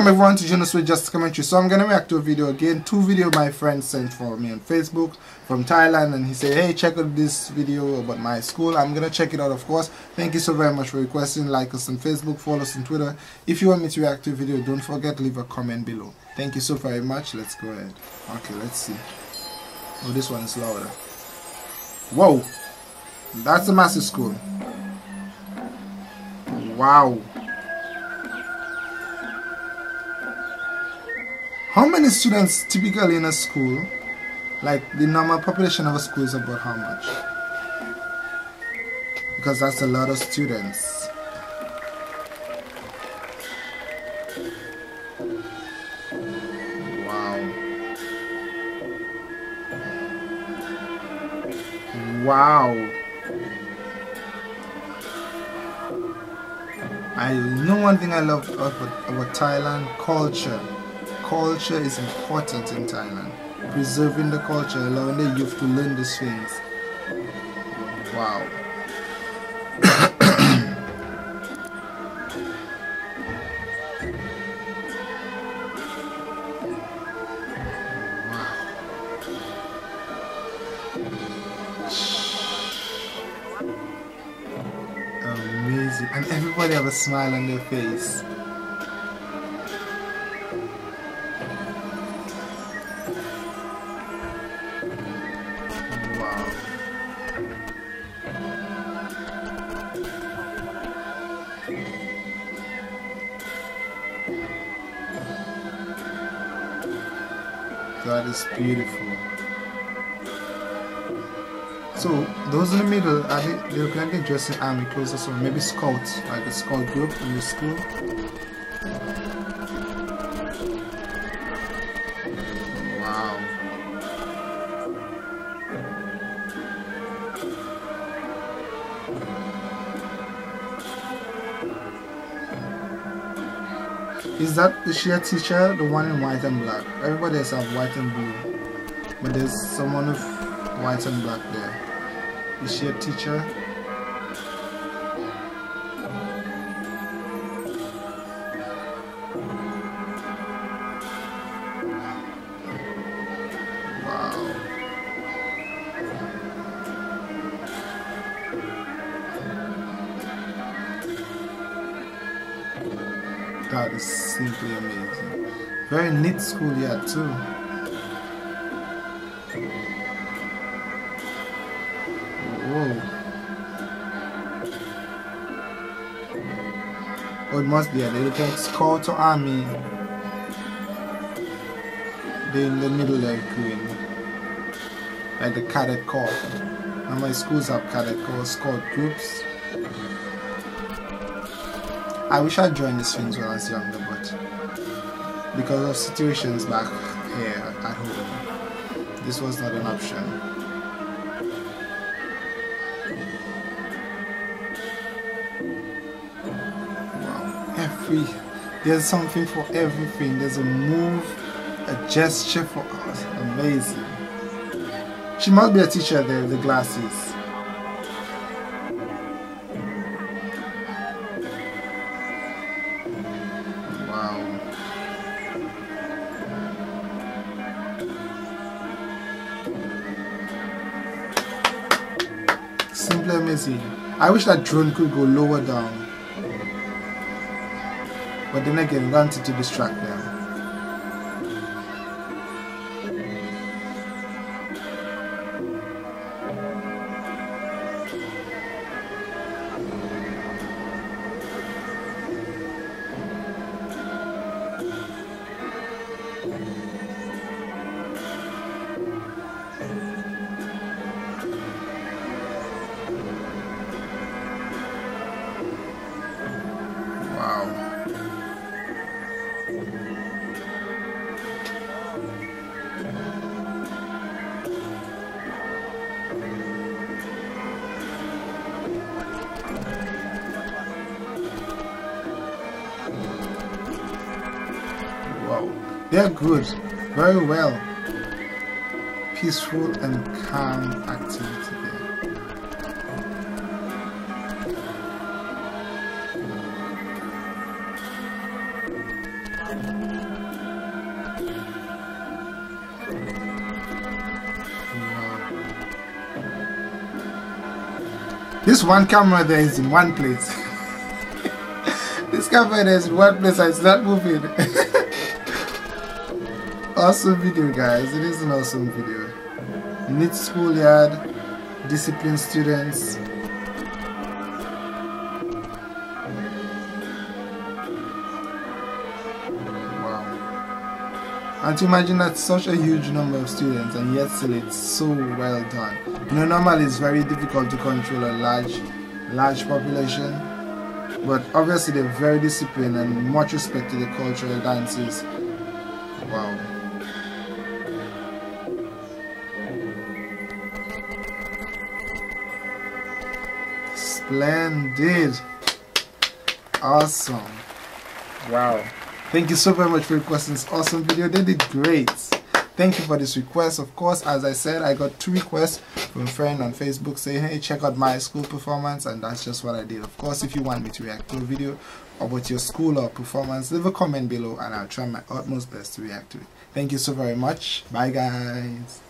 Welcome everyone to Junosuede Just Commentary. So I'm gonna react to a video again. Two video my friend sent for me on Facebook from Thailand and he said, Hey check out this video about my school. I'm gonna check it out of course. Thank you so very much for requesting. Like us on Facebook, follow us on Twitter. If you want me to react to a video, don't forget leave a comment below. Thank you so very much. Let's go ahead. Okay, let's see. Oh this one is louder. Whoa! That's a massive school. Wow. How many students typically in a school? Like the normal population of a school is about how much? Because that's a lot of students. Wow. Wow. I know one thing I love about, about Thailand culture culture is important in Thailand. Preserving the culture, allowing the youth to learn these things. Wow. Amazing. And everybody have a smile on their face. That is beautiful. So those in the middle are they, they're currently dressed in army clothes well, maybe scouts, like a scout group in the school. Is that the she teacher, the one in white and black? Everybody else have white and blue. But there's someone with white and black there. Is she a teacher? That is simply amazing. Very neat school yard too. Whoa. Oh, it must be a little like scout or army. They're in the middle there green. Like the cadet corps. And my schools have cadet corps, scout groups. I wish I joined these things when I was younger, but because of situations back here at home, this was not an option. Wow, every there's something for everything. There's a move, a gesture for us. Amazing. She must be a teacher there, the glasses. I wish that drone could go lower down. But then again, wanted to distract them. Wow. They're good. Very well. Peaceful and calm activity there. Wow. This one camera there is in one place. this camera there is in one place and it's not moving. awesome video guys. It is an awesome video. Neat schoolyard, disciplined students. Wow. And to imagine that such a huge number of students and yet still it's so well done. You know normally it's very difficult to control a large large population. But obviously they're very disciplined and much respect to the cultural dances. Wow. Splendid. Awesome. Wow. Thank you so very much for requesting this awesome video. They did great. Thank you for this request. Of course, as I said, I got two requests from a friend on Facebook saying, hey, check out my school performance. And that's just what I did. Of course, if you want me to react to a video about your school or performance, leave a comment below and I'll try my utmost best to react to it. Thank you so very much. Bye, guys.